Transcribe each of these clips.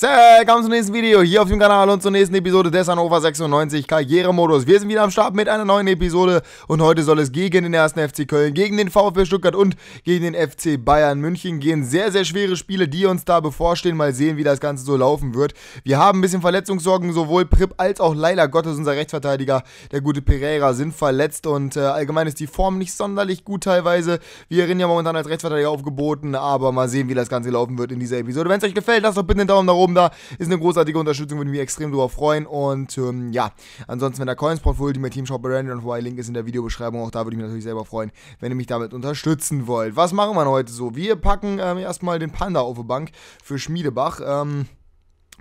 Say Willkommen zum nächsten Video hier auf dem Kanal und zur nächsten Episode des Hannover 96 Karrieremodus. Wir sind wieder am Start mit einer neuen Episode und heute soll es gegen den ersten FC Köln, gegen den VfB Stuttgart und gegen den FC Bayern München gehen. Sehr, sehr schwere Spiele, die uns da bevorstehen. Mal sehen, wie das Ganze so laufen wird. Wir haben ein bisschen Verletzungssorgen, sowohl Prip als auch Leila Gottes, unser Rechtsverteidiger, der gute Pereira, sind verletzt und äh, allgemein ist die Form nicht sonderlich gut teilweise. Wir erinnern ja momentan als Rechtsverteidiger aufgeboten, aber mal sehen, wie das Ganze laufen wird in dieser Episode. Wenn es euch gefällt, lasst doch bitte einen Daumen nach oben da. Ist eine großartige Unterstützung, würde mich extrem darüber freuen. Und ähm, ja, ansonsten, wenn der Coinsport für Ultimate Team Shop bei Random vorbei, Link ist in der Videobeschreibung. Auch da würde ich mich natürlich selber freuen, wenn ihr mich damit unterstützen wollt. Was machen wir heute so? Wir packen ähm, erstmal den Panda auf die Bank für Schmiedebach. Ähm,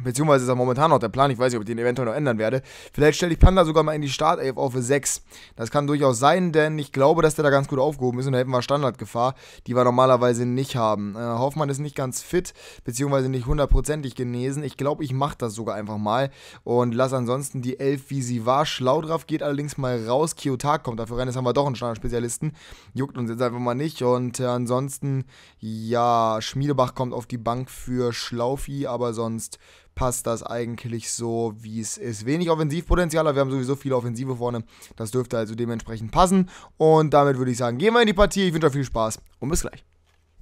Beziehungsweise ist das momentan noch der Plan. Ich weiß nicht, ob ich den eventuell noch ändern werde. Vielleicht stelle ich Panda sogar mal in die Startelf auf 6. Das kann durchaus sein, denn ich glaube, dass der da ganz gut aufgehoben ist und da hätten wir Standardgefahr, die wir normalerweise nicht haben. Äh, Hoffmann ist nicht ganz fit, beziehungsweise nicht hundertprozentig genesen. Ich glaube, ich mache das sogar einfach mal und lasse ansonsten die Elf, wie sie war. Schlaudraff geht allerdings mal raus. Kiotak kommt dafür rein. Jetzt haben wir doch einen Standardspezialisten. Juckt uns jetzt einfach mal nicht. Und äh, ansonsten, ja, Schmiedebach kommt auf die Bank für Schlaufi, aber sonst passt das eigentlich so, wie es ist. Wenig Offensivpotenzial, aber wir haben sowieso viele Offensive vorne. Das dürfte also dementsprechend passen. Und damit würde ich sagen, gehen wir in die Partie. Ich wünsche euch viel Spaß und bis gleich.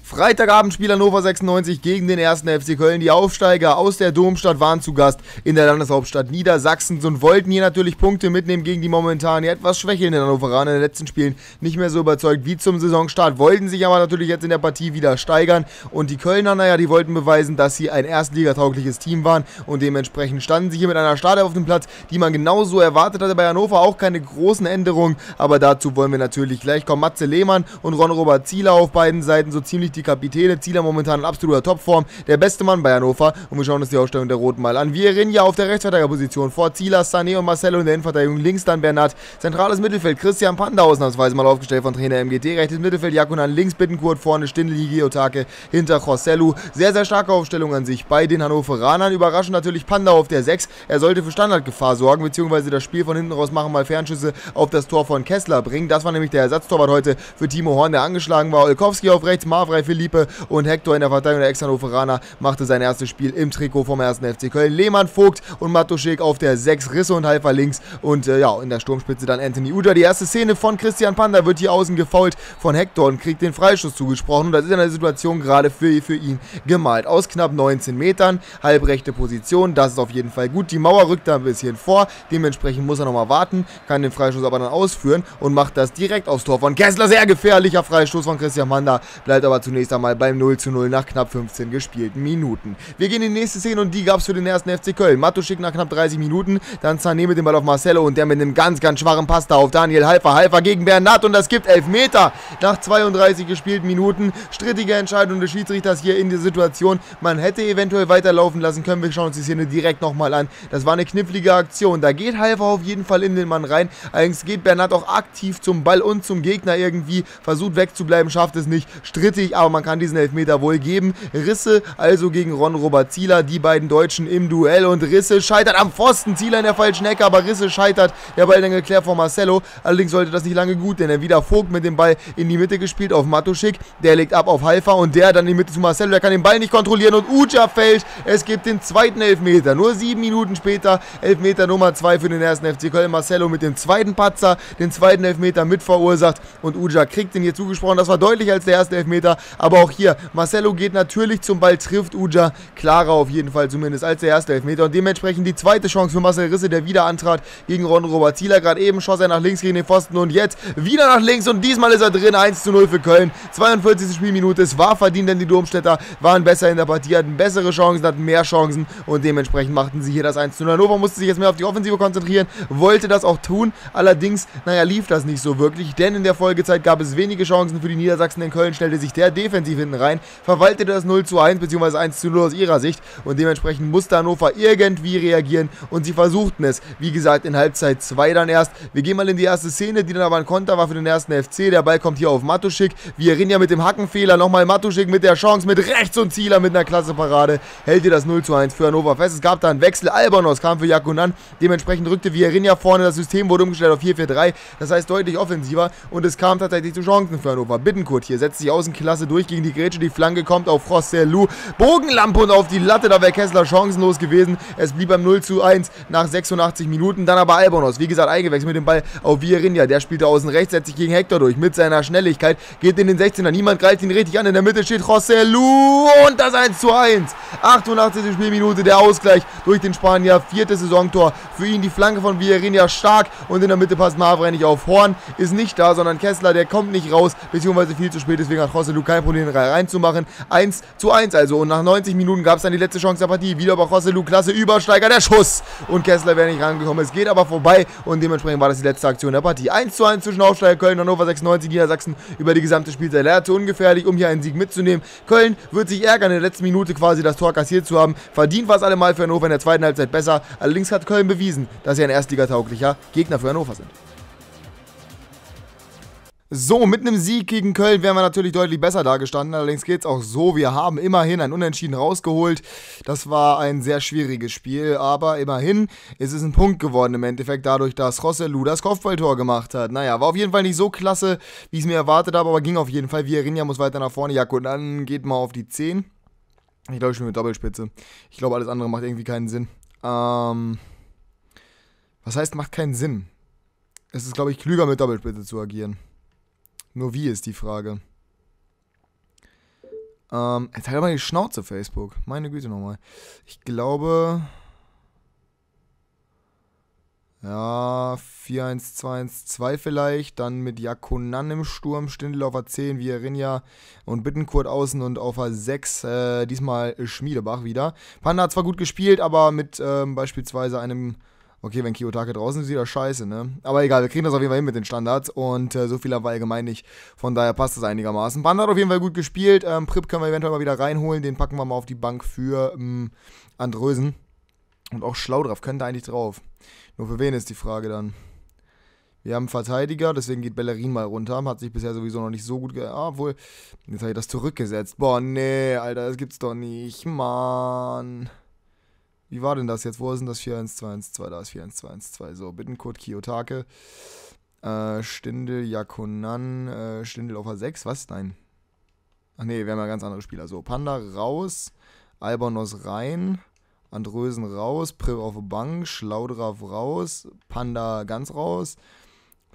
Freitagabendspiel Hannover 96 gegen den ersten FC Köln. Die Aufsteiger aus der Domstadt waren zu Gast in der Landeshauptstadt Niedersachsens und wollten hier natürlich Punkte mitnehmen gegen die momentan etwas schwächelnden Hannoveraner in den letzten Spielen. Nicht mehr so überzeugt wie zum Saisonstart, wollten sich aber natürlich jetzt in der Partie wieder steigern. Und die Kölner, naja, die wollten beweisen, dass sie ein erstligataugliches Team waren und dementsprechend standen sie hier mit einer Startelf auf dem Platz, die man genauso erwartet hatte. Bei Hannover auch keine großen Änderungen, aber dazu wollen wir natürlich gleich kommen. Matze Lehmann und Ron-Robert Zieler auf beiden Seiten so ziemlich die Kapitäne. Zieler momentan in absoluter Topform. Der beste Mann bei Hannover. Und wir schauen uns die Ausstellung der Roten mal an. Vierinha auf der Rechtsverteidigerposition. Vor Zieler, Sané und Marcelo in der Innenverteidigung. Links dann Bernat. Zentrales Mittelfeld. Christian Panda ausnahmsweise mal aufgestellt von Trainer MGT. Rechtes Mittelfeld Jakunan. Links Bittenkurt. Vorne Stindl, Giotake. Hinter Joselu. Sehr, sehr starke Aufstellung an sich bei den Hannoveranern. Überraschend natürlich Panda auf der 6. Er sollte für Standardgefahr sorgen, beziehungsweise das Spiel von hinten raus machen, mal Fernschüsse auf das Tor von Kessler bringen. Das war nämlich der Ersatztorwart heute für Timo Horn, der angeschlagen war. Olkowski auf rechts, Marvrei Philippe und Hector in der Verteidigung der Ex-Hannoveraner machte sein erstes Spiel im Trikot vom 1. FC Köln. Lehmann, Vogt und Matuschek auf der 6, Risse und Halfer links und äh, ja, in der Sturmspitze dann Anthony Uja. Die erste Szene von Christian Panda wird hier außen gefault von Hector und kriegt den Freischuss zugesprochen und das ist in der Situation gerade für, für ihn gemalt. Aus knapp 19 Metern, halbrechte Position, das ist auf jeden Fall gut. Die Mauer rückt da ein bisschen vor, dementsprechend muss er nochmal warten, kann den Freischuss aber dann ausführen und macht das direkt aufs Tor von Kessler. Sehr gefährlicher Freistoß von Christian Panda, bleibt aber zunächst einmal beim 0 zu 0 nach knapp 15 gespielten Minuten. Wir gehen in die nächste Szene und die gab es für den ersten FC Köln. Matuschik nach knapp 30 Minuten, dann Sané mit dem Ball auf Marcelo und der mit einem ganz, ganz schwachen Pass da auf Daniel Halfer. Halfer gegen Bernat und das gibt Elfmeter nach 32 gespielten Minuten. Strittige Entscheidung des Schiedsrichters hier in der Situation. Man hätte eventuell weiterlaufen lassen können. Wir schauen uns die Szene direkt nochmal an. Das war eine knifflige Aktion. Da geht Halfer auf jeden Fall in den Mann rein. Allerdings geht Bernat auch aktiv zum Ball und zum Gegner irgendwie. Versucht wegzubleiben, schafft es nicht. Strittig, aber man kann diesen Elfmeter wohl geben. Risse also gegen Ron-Robert Zieler, die beiden Deutschen im Duell und Risse scheitert am Pfosten. Zieler in der falschen Ecke, aber Risse scheitert. Der Ball dann geklärt von Marcelo. Allerdings sollte das nicht lange gut, denn er wieder Vogt mit dem Ball in die Mitte gespielt auf Matuschik. Der legt ab auf Halfer und der dann in die Mitte zu Marcelo. Der kann den Ball nicht kontrollieren und Uja fällt. Es gibt den zweiten Elfmeter. Nur sieben Minuten später Elfmeter Nummer zwei für den ersten FC Köln. Marcelo mit dem zweiten Patzer, den zweiten Elfmeter mit verursacht und Uja kriegt den hier zugesprochen. Das war deutlich als der erste Elfmeter, aber auch hier Marcelo geht natürlich zum Ball, trifft Uja. Klarer auf jeden Fall zumindest als der erste Elfmeter. Und dementsprechend die zweite Chance für Marcel Risse, der wieder antrat gegen Ron Robert Zieler. Gerade eben schoss er nach links gegen den Pfosten und jetzt wieder nach links. Und diesmal ist er drin. 1 zu 0 für Köln. 42. Spielminute. Es war verdient, denn die Domstädter waren besser in der Partie, hatten bessere Chancen, hatten mehr Chancen. Und dementsprechend machten sie hier das 1 zu 0. Hannover musste sich jetzt mehr auf die Offensive konzentrieren, wollte das auch tun. Allerdings, naja, lief das nicht so wirklich, denn in der Folgezeit gab es wenige Chancen für die Niedersachsen. In Köln stellte sich der defensiv hinten rein, verwaltete das 0 zu 1 bzw. 1 zu 0 aus ihrer Sicht und dementsprechend musste Hannover irgendwie reagieren und sie versuchten es. Wie gesagt, in Halbzeit 2 dann erst. Wir gehen mal in die erste Szene, die dann aber ein Konter war für den ersten FC. Der Ball kommt hier auf Matuschik. Vierinha mit dem Hackenfehler. Nochmal Matuschik mit der Chance mit rechts und Zieler mit einer klasse Parade. Hält hier das 0 zu 1 für Hannover fest. Es gab da einen Wechsel. Albonos kam für Jakunan. Dementsprechend rückte Vierinha vorne. Das System wurde umgestellt auf 4-4-3. Das heißt deutlich offensiver und es kam tatsächlich zu Chancen für Hannover. Bittenkurt hier setzt sich Außenklasse Klasse durch gegen die Grätsche. Die Flanke kommt auf Rossellou. Bogenlampe und auf die Latte. Da wäre Kessler chancenlos gewesen. Es blieb beim 0 zu 1 nach 86 Minuten. Dann aber Albonos. Wie gesagt, eingewechselt mit dem Ball auf Vierinja. Der spielte außen rechts, setzt sich gegen Hector durch. Mit seiner Schnelligkeit geht in den 16er. Niemand greift ihn richtig an. In der Mitte steht Rossellou. Und das 1 zu 1. 88. Spielminute. Der Ausgleich durch den Spanier. Viertes Saisontor für ihn. Die Flanke von Vierinja stark. Und in der Mitte passt Mavre nicht auf. Horn ist nicht da, sondern Kessler, der kommt nicht raus. Beziehungsweise viel zu spät. Deswegen hat Rossellou kein Problem reinzumachen. 1 zu 1 also. Und nach 90 Minuten gab es dann die letzte Chance der Partie. Wieder bei Rossellou. Klasse Übersteiger. Der Schuss. Und Kessler wäre nicht rangekommen. Es geht aber vorbei. Und dementsprechend war das die letzte Aktion der Partie. 1 zu 1 zwischen Aufsteiger Köln Hannover 96 Niedersachsen über die gesamte Spielzeit. Leider zu ungefährlich, um hier einen Sieg mitzunehmen. Köln wird sich ärgern, in der letzten Minute quasi das Tor kassiert zu haben. Verdient war es allemal für Hannover in der zweiten Halbzeit besser. Allerdings hat Köln bewiesen, dass sie ein erstligatauglicher Gegner für Hannover sind. So, mit einem Sieg gegen Köln wären wir natürlich deutlich besser dargestanden. Allerdings geht es auch so. Wir haben immerhin ein Unentschieden rausgeholt. Das war ein sehr schwieriges Spiel, aber immerhin ist es ein Punkt geworden im Endeffekt, dadurch, dass Rossellou das Kopfballtor gemacht hat. Naja, war auf jeden Fall nicht so klasse, wie ich es mir erwartet habe, aber ging auf jeden Fall. Vierinja muss weiter nach vorne. Ja, gut, dann geht mal auf die 10. Ich glaube, ich bin mit Doppelspitze. Ich glaube, alles andere macht irgendwie keinen Sinn. Ähm, was heißt, macht keinen Sinn? Es ist, glaube ich, klüger, mit Doppelspitze zu agieren. Nur wie ist die Frage. Ähm, jetzt halt mal die Schnauze, Facebook. Meine Güte nochmal. Ich glaube. Ja, 4-1-2-1-2 vielleicht. Dann mit Jakonan im Sturm, Stindl auf A10, Vierinja und Bittenkurt außen und auf A6 äh, diesmal Schmiedebach wieder. Panda hat zwar gut gespielt, aber mit ähm, beispielsweise einem Okay, wenn Kiyotake draußen ist, ist wieder scheiße, ne? Aber egal, wir kriegen das auf jeden Fall hin mit den Standards und äh, so viel haben allgemein nicht. Von daher passt das einigermaßen. Band hat auf jeden Fall gut gespielt. Ähm, Prip können wir eventuell mal wieder reinholen. Den packen wir mal auf die Bank für ähm, Andrösen. Und auch Schlaudraff könnte eigentlich drauf. Nur für wen ist die Frage dann? Wir haben einen Verteidiger, deswegen geht Bellerin mal runter. Hat sich bisher sowieso noch nicht so gut ge... Ah, obwohl, jetzt habe ich das zurückgesetzt. Boah, nee, Alter, das gibt's doch nicht. Mann. Wie war denn das jetzt? Wo ist denn das 41212? Da ist 41212. So, Bittencode Kiyotake. Äh, Stindel, Yakunan, äh, Stindel auf A6. Was? Nein. Ach nee, wir haben ja ganz andere Spieler. So, Panda raus, Albonos rein, Andrösen raus, Priv auf Bank, Schlaudraff raus, Panda ganz raus,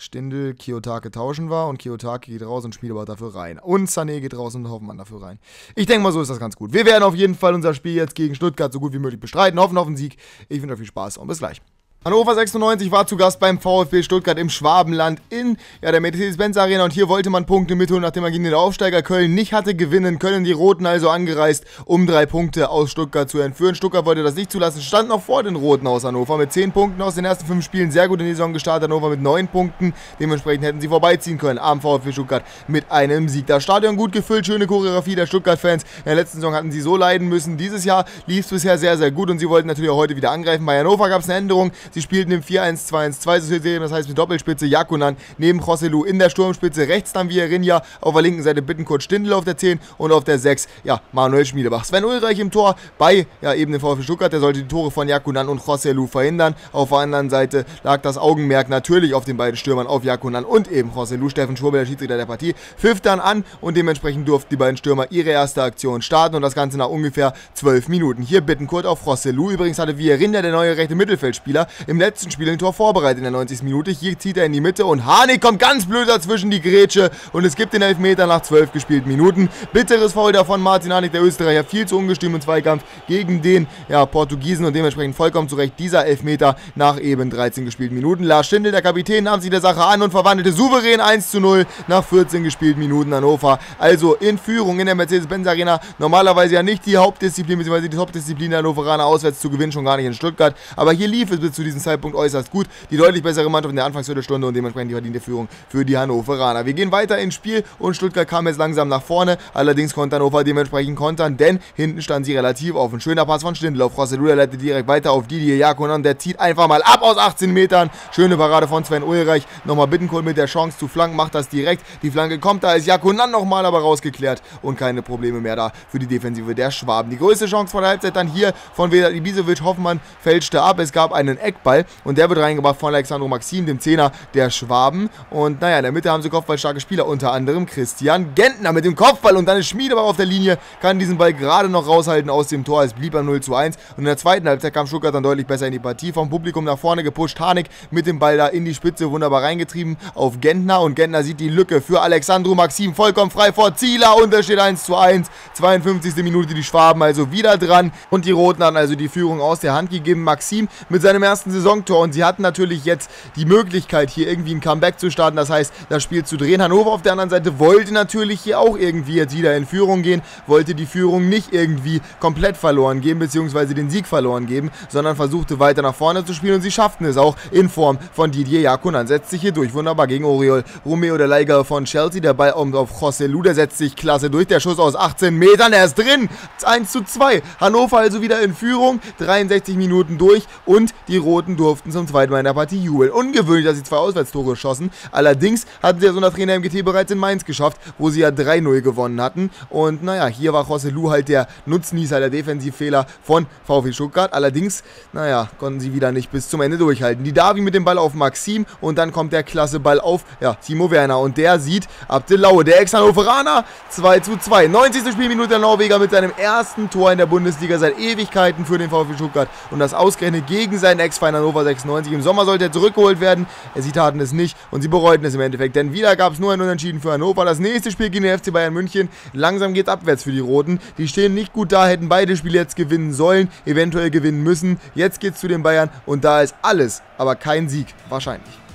Stindel, Kiyotake tauschen war und Kiyotake geht raus und Schmiedebart dafür rein. Und Sané geht raus und Hoffmann dafür rein. Ich denke mal, so ist das ganz gut. Wir werden auf jeden Fall unser Spiel jetzt gegen Stuttgart so gut wie möglich bestreiten. Hoffen auf einen Sieg. Ich wünsche euch viel Spaß und bis gleich. Hannover 96 war zu Gast beim VfB Stuttgart im Schwabenland in ja, der Mercedes-Benz Arena und hier wollte man Punkte mitholen, nachdem man gegen den Aufsteiger Köln nicht hatte gewinnen können. Die Roten also angereist, um drei Punkte aus Stuttgart zu entführen. Stuttgart wollte das nicht zulassen, stand noch vor den Roten aus Hannover mit zehn Punkten aus den ersten fünf Spielen. Sehr gut in die Saison gestartet, Hannover mit neun Punkten. Dementsprechend hätten sie vorbeiziehen können am VfB Stuttgart mit einem Sieg. Das Stadion gut gefüllt, schöne Choreografie der Stuttgart-Fans. In der letzten Saison hatten sie so leiden müssen. Dieses Jahr lief es bisher sehr, sehr gut und sie wollten natürlich auch heute wieder angreifen. Bei Hannover gab es eine Änderung. Sie spielten im 4 1-2-1-2-System, das heißt mit Doppelspitze Jakunan neben Rosselu in der Sturmspitze, rechts dann Vierinja, auf der linken Seite Bittenkurt Stindl auf der 10 und auf der 6, ja, Manuel Schmiedebach. Sven Ulreich im Tor bei, ja, eben dem VfB Stuttgart, der sollte die Tore von Jakunan und Rosselu verhindern. Auf der anderen Seite lag das Augenmerk natürlich auf den beiden Stürmern, auf Jakunan und eben Rosselu. Steffen Schwurbel, der Schiedsrichter der Partie, pfiff dann an und dementsprechend durften die beiden Stürmer ihre erste Aktion starten und das Ganze nach ungefähr 12 Minuten. Hier Bittenkurt auf Rosselu. Übrigens hatte Vierinja, der neue rechte Mittelfeldspieler, im letzten Spiel den Tor vorbereitet in der 90. Minute. Hier zieht er in die Mitte und Harnik kommt ganz blöd dazwischen die Grätsche und es gibt den Elfmeter nach 12 gespielten Minuten. Bitteres Foul davon Martin Harnik, der Österreicher, viel zu ungestüm im Zweikampf gegen den ja, Portugiesen und dementsprechend vollkommen zu Recht dieser Elfmeter nach eben 13 gespielten Minuten. Lars Schindel, der Kapitän, nahm sich der Sache an und verwandelte souverän 1 zu 0 nach 14 gespielten Minuten Hannover. Also in Führung in der Mercedes-Benz Arena. Normalerweise ja nicht die Hauptdisziplin, beziehungsweise die Hauptdisziplin der Hannoveraner auswärts zu gewinnen, schon gar nicht in Stuttgart. Aber hier lief es bis zu diesem Zeitpunkt äußerst gut. Die deutlich bessere Mannschaft in der Anfangsviertelstunde und dementsprechend die verdiente Führung für die Hannoveraner. Wir gehen weiter ins Spiel und Stuttgart kam jetzt langsam nach vorne. Allerdings konnte Hannover dementsprechend kontern, denn hinten stand sie relativ auf. Ein schöner Pass von Stindl auf Rosselula leitet direkt weiter auf Didier Jakonan. Der zieht einfach mal ab aus 18 Metern. Schöne Parade von Sven Ulreich. Nochmal Bittenkohl mit der Chance zu flanken, macht das direkt. Die Flanke kommt, da ist Jakonan nochmal aber rausgeklärt und keine Probleme mehr da für die Defensive der Schwaben. Die größte Chance vor der Halbzeit dann hier von Vedat Ibisevic. Hoffmann fälschte ab. Es gab einen Eckball Eckball und der wird reingebracht von Alexandro Maxim, dem Zehner der Schwaben. Und naja, in der Mitte haben sie kopfballstarke Spieler, unter anderem Christian Gentner mit dem Kopfball und dann ist Schmiedebach auf der Linie, kann diesen Ball gerade noch raushalten aus dem Tor. Es blieb beim 0 zu 1 und in der zweiten Halbzeit kam Stuttgart dann deutlich besser in die Partie. Vom Publikum nach vorne gepusht, Hanik mit dem Ball da in die Spitze, wunderbar reingetrieben auf Gentner und Gentner sieht die Lücke für Alexandro Maxim vollkommen frei vor Zieler und es steht 1 zu 1. 52. Minute die Schwaben also wieder dran und die Roten hatten also die Führung aus der Hand gegeben. Maxim mit seinem ersten Saisontor. Und sie hatten natürlich jetzt die Möglichkeit hier irgendwie ein Comeback zu starten, das heißt das Spiel zu drehen. Hannover auf der anderen Seite wollte natürlich hier auch irgendwie jetzt wieder in Führung gehen, wollte die Führung nicht irgendwie komplett verloren geben, beziehungsweise den Sieg verloren geben, sondern versuchte weiter nach vorne zu spielen. Und sie schafften es auch in Form von Didier Jakunan. Setzt sich hier durch, wunderbar gegen Oriol. Romeo der Leiger von Chelsea, der Ball auf José Lu, der setzt sich klasse durch, der Schuss aus 18 Metern, er ist drin, 1 zu 2. Hannover also wieder in Führung, 63 Minuten durch. Und die Roten durften zum zweiten Mal in der Partie jubeln. Ungewöhnlich, dass sie zwei Auswärtstore schossen, allerdings hatten sie ja so einer Trainer im GT bereits in Mainz geschafft, wo sie ja 3-0 gewonnen hatten und naja, hier war José Lu halt der Nutznießer der Defensivfehler von VfB Stuttgart, allerdings, naja, konnten sie wieder nicht bis zum Ende durchhalten. Die Davi mit dem Ball auf Maxim und dann kommt der klasse Ball auf, ja, Timo Werner und der sieht Abdelaue, der Ex-Hannoveraner, 2 zu 2. 90. Spielminute der Norweger mit seinem ersten Tor in der Bundesliga seit Ewigkeiten für den VfB Stuttgart und das ausgerechnet gegen seinen Ex-Verein Hannover 96. Im Sommer sollte er zurückgeholt werden, sie taten es nicht und sie bereuten es im Endeffekt, denn wieder gab es nur ein Unentschieden für Hannover. Das nächste Spiel gegen den FC Bayern München, langsam geht es abwärts für die Roten. Die stehen nicht gut da, hätten beide Spiele jetzt gewinnen sollen, eventuell gewinnen müssen. Jetzt geht es zu den Bayern und da ist alles, aber kein Sieg, wahrscheinlich.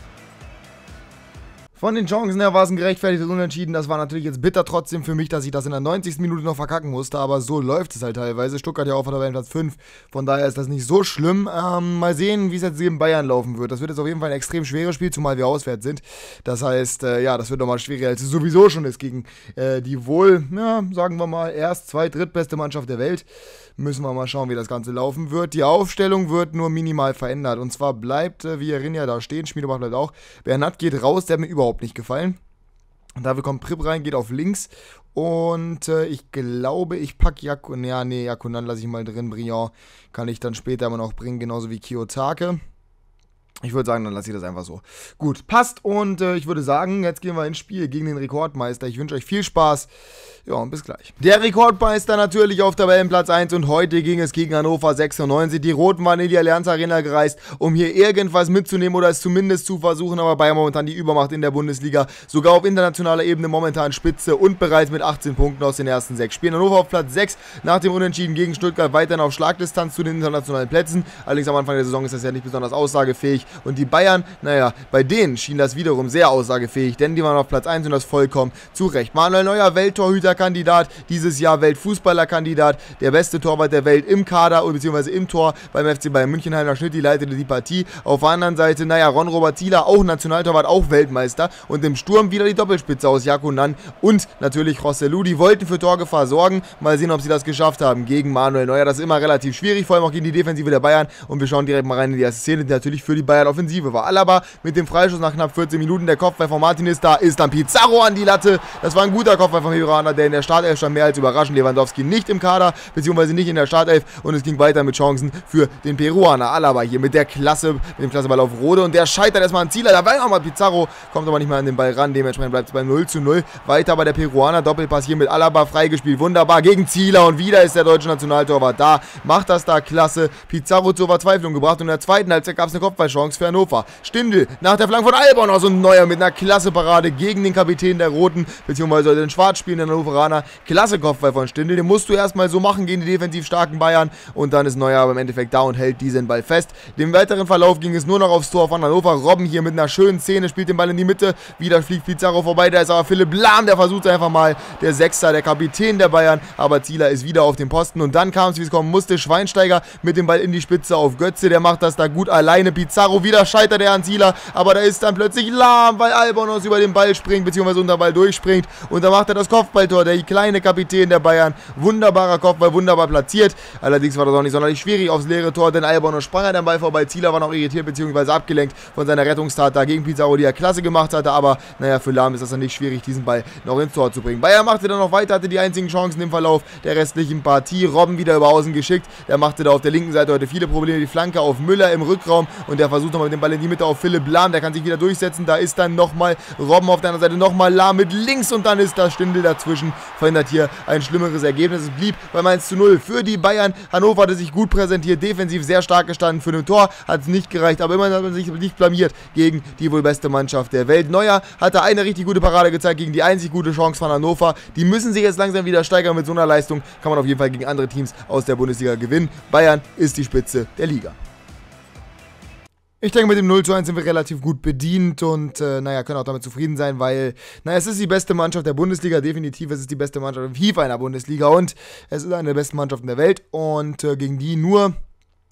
Von den Chancen her war es ein gerechtfertigtes Unentschieden. Das war natürlich jetzt bitter trotzdem für mich, dass ich das in der 90. Minute noch verkacken musste. Aber so läuft es halt teilweise. Stuttgart ja auf der Tabellenplatz 5. Von daher ist das nicht so schlimm. Ähm, mal sehen, wie es jetzt gegen Bayern laufen wird. Das wird jetzt auf jeden Fall ein extrem schweres Spiel, zumal wir auswärts sind. Das heißt, äh, ja, das wird nochmal schwieriger, als es sowieso schon ist gegen äh, die wohl, ja, sagen wir mal, erst, zwei, drittbeste Mannschaft der Welt. Müssen wir mal schauen, wie das Ganze laufen wird. Die Aufstellung wird nur minimal verändert. Und zwar bleibt, äh, da stehen, Schmiedebach bleibt auch. Bernat geht raus, der hat mir überhaupt nicht gefallen. Dafür kommt Prip rein, geht auf links. Und äh, ich glaube, ich packe Jakun. Ja, nee, Jakunan lasse ich mal drin. Briand kann ich dann später aber noch bringen, genauso wie Kiyotake. Ich würde sagen, dann lasse ich das einfach so. Gut, passt. Und äh, ich würde sagen, jetzt gehen wir ins Spiel gegen den Rekordmeister. Ich wünsche euch viel Spaß. Ja, und bis gleich. Der Rekordmeister natürlich auf Tabellenplatz 1 und heute ging es gegen Hannover 96. Die Roten waren in die Allianz Arena gereist, um hier irgendwas mitzunehmen oder es zumindest zu versuchen, aber Bayern momentan die Übermacht in der Bundesliga, sogar auf internationaler Ebene momentan Spitze und bereits mit 18 Punkten aus den ersten 6 Spielen. Hannover auf Platz 6 nach dem Unentschieden gegen Stuttgart weiterhin auf Schlagdistanz zu den internationalen Plätzen. Allerdings am Anfang der Saison ist das ja nicht besonders aussagefähig und die Bayern, naja, bei denen schien das wiederum sehr aussagefähig, denn die waren auf Platz 1 und das vollkommen zu Recht. Manuel Neuer, Welttorhüter, Kandidat, dieses Jahr Weltfußballerkandidat, der beste Torwart der Welt im Kader bzw. im Tor beim FC Bayern Münchenheimer Schnitt, die leitete die Partie. Auf der anderen Seite, naja, Ron Robert Zieler, auch Nationaltorwart, auch Weltmeister und im Sturm wieder die Doppelspitze aus Jakunan und natürlich Rosselu, die wollten für Torgefahr sorgen. Mal sehen, ob sie das geschafft haben gegen Manuel Neuer. Das ist immer relativ schwierig, vor allem auch gegen die Defensive der Bayern und wir schauen direkt mal rein in die erste Szene, die natürlich für die Bayern Offensive war. Alaba mit dem Freischuss nach knapp 14 Minuten, der Kopfball von Martinez, da ist dann Pizarro an die Latte. Das war ein guter Kopfball von Hirana, der in der Startelf stand, mehr als überraschend. Lewandowski nicht im Kader, beziehungsweise nicht in der Startelf und es ging weiter mit Chancen für den Peruaner. Alaba hier mit der Klasse, mit dem Klasseball auf Rode und der scheitert erstmal an Zieler. Da war nochmal Pizarro, kommt aber nicht mehr an den Ball ran. Dementsprechend bleibt es bei 0 zu 0. Weiter aber der Peruaner, Doppelpass hier mit Alaba freigespielt. Wunderbar gegen Zieler und wieder ist der deutsche Nationaltorwart da. Macht das da klasse. Pizarro zur Verzweiflung gebracht und in der zweiten Halbzeit gab es eine Kopfballchance für Hannover. Stindel nach der Flanke von Albon aus und Neuer mit einer klasse Parade gegen den Kapitän der Roten, beziehungsweise den schwarz spielenden Hannoveraner. Klasse Kopfball von Stindel. Den musst du erstmal so machen gegen die defensiv starken Bayern und dann ist Neuer aber im Endeffekt da und hält diesen Ball fest. Dem weiteren Verlauf ging es nur noch aufs Tor von Hannover. Robben hier mit einer schönen Szene spielt den Ball in die Mitte. Wieder fliegt Pizarro vorbei. Da ist aber Philipp Lahm, der versucht einfach mal. Der Sechster, der Kapitän der Bayern. Aber Zieler ist wieder auf dem Posten. Und dann kam es, wie es kommen musste. Schweinsteiger mit dem Ball in die Spitze auf Götze. Der macht das da gut alleine. Pizarro Pizarro, wieder scheitert er an Zieler, aber da ist dann plötzlich lahm, weil Albonos über den Ball springt, beziehungsweise unter Ball durchspringt. Und da macht er das Kopfballtor, der kleine Kapitän der Bayern, wunderbarer Kopfball, wunderbar platziert, allerdings war das auch nicht sonderlich schwierig aufs leere Tor, denn Albonos sprang an den Ball vorbei, Zieler war noch irritiert, beziehungsweise abgelenkt von seiner Rettungstat da gegen Pizarro, die er klasse gemacht hatte, aber naja, für Lahm ist das dann nicht schwierig, diesen Ball noch ins Tor zu bringen. Bayern machte dann noch weiter, hatte die einzigen Chancen im Verlauf der restlichen Partie, Robben wieder über außen geschickt, der machte da auf der linken Seite heute viele Probleme, die Flanke auf Müller im Rückraum und der versucht nochmal mit dem Ball in die Mitte auf Philipp Lahm, der kann sich wieder durchsetzen, da ist dann nochmal Robben auf der anderen Seite, nochmal Lahm mit links und dann ist da Stindel dazwischen, verhindert hier ein schlimmeres Ergebnis, es blieb beim 1 zu 0 für die Bayern, Hannover hatte sich gut präsentiert, defensiv sehr stark gestanden, für ein Tor. Hat es nicht gereicht, aber immerhin hat man sich nicht blamiert gegen die wohl beste Mannschaft der Welt. Neuer hatte eine richtig gute Parade gezeigt gegen die einzig gute Chance von Hannover, die müssen sich jetzt langsam wieder steigern. Mit so einer Leistung, kann man auf jeden Fall gegen andere Teams aus der Bundesliga gewinnen. Bayern ist die Spitze der Liga. Ich denke, mit dem 0 zu 1 sind wir relativ gut bedient und äh, naja, können auch damit zufrieden sein, weil, naja, es ist die beste Mannschaft der Bundesliga, definitiv, es ist die beste Mannschaft im FIFA in der Bundesliga und es ist eine der besten Mannschaften der Welt und äh, gegen die nur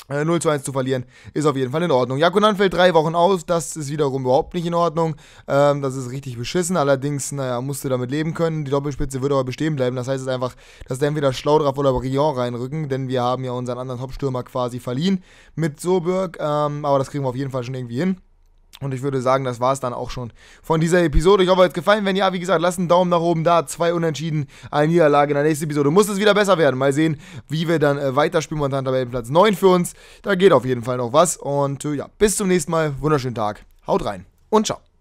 0 äh, zu 1 zu verlieren, ist auf jeden Fall in Ordnung. Jakunan fällt drei Wochen aus, das ist wiederum überhaupt nicht in Ordnung. Ähm, das ist richtig beschissen, allerdings, naja, musst du damit leben können. Die Doppelspitze wird aber bestehen bleiben. Das heißt jetzt einfach, dass da entweder Schlaudraff oder Briand reinrücken, denn wir haben ja unseren anderen Topstürmer quasi verliehen mit Soberg. Ähm, aber das kriegen wir auf jeden Fall schon irgendwie hin. Und ich würde sagen, das war es dann auch schon von dieser Episode. Ich hoffe, euch hat gefallen. Wenn ja, wie gesagt, lasst einen Daumen nach oben da. Zwei Unentschieden, eine Niederlage in der nächsten Episode. Muss es wieder besser werden. Mal sehen, wie wir dann äh, weiterspielen. Momentan Tabellenplatz 9 für uns. Da geht auf jeden Fall noch was. Und äh, ja, bis zum nächsten Mal. Wunderschönen Tag. Haut rein und ciao.